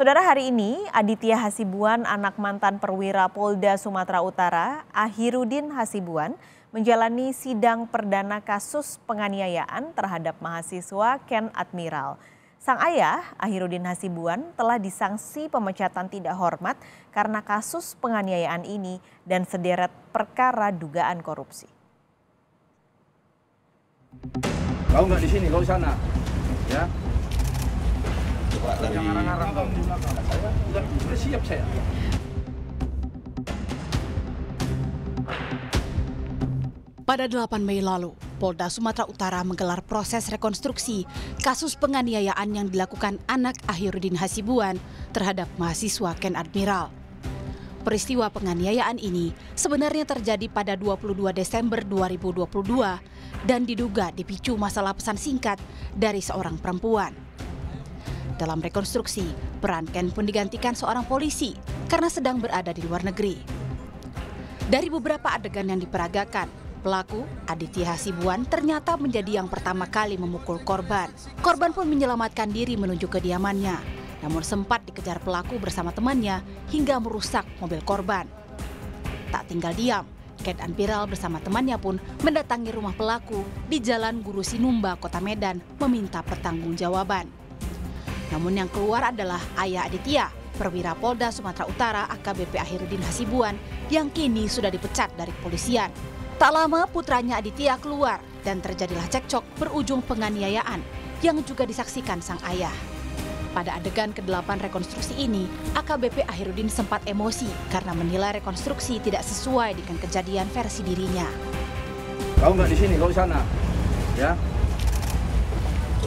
Saudara hari ini Aditya Hasibuan anak mantan perwira Polda Sumatera Utara Ahirudin Hasibuan menjalani sidang perdana kasus penganiayaan terhadap mahasiswa Ken Admiral. Sang ayah Ahirudin Hasibuan telah disangsi pemecatan tidak hormat karena kasus penganiayaan ini dan sederet perkara dugaan korupsi. Kau nggak di sini, kau di sana, ya. Saya sudah siap saya. Pada 8 Mei lalu, Polda Sumatera Utara menggelar proses rekonstruksi kasus penganiayaan yang dilakukan anak Akhirudin Hasibuan terhadap mahasiswa Ken Admiral. Peristiwa penganiayaan ini sebenarnya terjadi pada 22 Desember 2022 dan diduga dipicu masalah pesan singkat dari seorang perempuan. Dalam rekonstruksi, peran Ken pun digantikan seorang polisi karena sedang berada di luar negeri. Dari beberapa adegan yang diperagakan, pelaku Aditya Hasibuan ternyata menjadi yang pertama kali memukul korban. Korban pun menyelamatkan diri menuju kediamannya, namun sempat dikejar pelaku bersama temannya hingga merusak mobil korban. Tak tinggal diam, Ken Anpiral bersama temannya pun mendatangi rumah pelaku di Jalan Guru Sinumba, Kota Medan, meminta pertanggungjawaban. Namun yang keluar adalah ayah Aditya, perwira Polda Sumatera Utara AKBP Ahirudin Hasibuan yang kini sudah dipecat dari kepolisian. Tak lama putranya Aditya keluar dan terjadilah cekcok berujung penganiayaan yang juga disaksikan sang ayah. Pada adegan ke-8 rekonstruksi ini, AKBP Ahirudin sempat emosi karena menilai rekonstruksi tidak sesuai dengan kejadian versi dirinya. Kau nggak di sini, kau di sana, ya.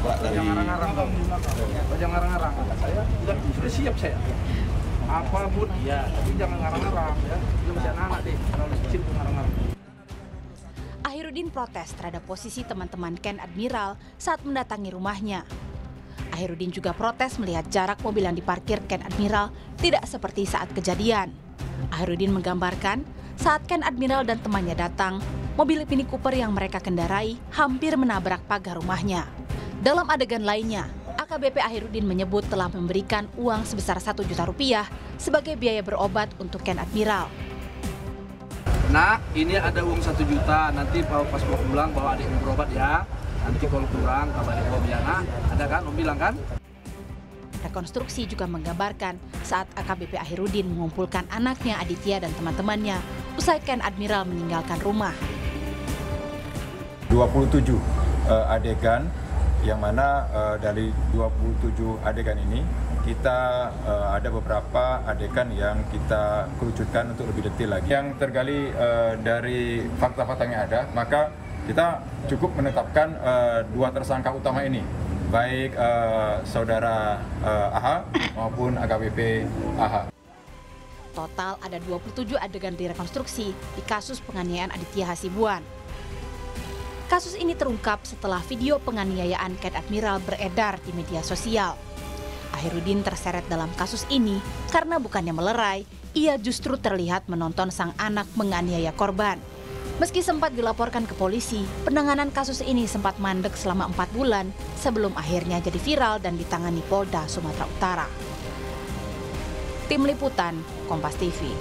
Coba dari Jangan ngarang-ngarang. Kau jangan ngarang-ngarang. Saya sudah, sudah siap saya. Apa pun, ya. Tapi jangan ngarang-ngarang, ya. Dia masih anak-anak deh. Kalau masih kecil ngarang-ngarang. Ahirudin protes terhadap posisi teman-teman Ken Admiral saat mendatangi rumahnya. Ahirudin juga protes melihat jarak mobil yang diparkir Ken Admiral tidak seperti saat kejadian. Ahirudin menggambarkan saat Ken Admiral dan temannya datang, mobil Mini Cooper yang mereka kendarai hampir menabrak pagar rumahnya. Dalam adegan lainnya, AKBP Ahirudin menyebut telah memberikan uang sebesar 1 juta rupiah sebagai biaya berobat untuk Ken Admiral. Nak, ini ada uang satu juta. Nanti pas mau pulang bawa adikmu berobat ya. Nanti kalau kurang kabarin Om Yana. Ada kan? Om bilang kan? Rekonstruksi juga menggambarkan saat AKBP Ahirudin mengumpulkan anaknya Aditya dan teman-temannya usai Ken Admiral meninggalkan rumah. 27 uh, adegan yang mana uh, dari 27 adegan ini kita uh, ada beberapa adegan yang kita kerucutkan untuk lebih detail lagi. Yang tergali uh, dari fakta-fakta yang ada, maka kita cukup menetapkan uh, dua tersangka utama ini, baik uh, saudara uh, AH maupun AKBP AH. Total ada 27 adegan direkonstruksi di kasus penganiayaan Aditya Hasibuan. Kasus ini terungkap setelah video penganiayaan Ken Admiral beredar di media sosial. Ahirudin terseret dalam kasus ini karena bukannya melerai, ia justru terlihat menonton sang anak menganiaya korban. Meski sempat dilaporkan ke polisi, penanganan kasus ini sempat mandek selama empat bulan sebelum akhirnya jadi viral dan ditangani Polda Sumatera Utara. Tim Liputan, Kompas TV.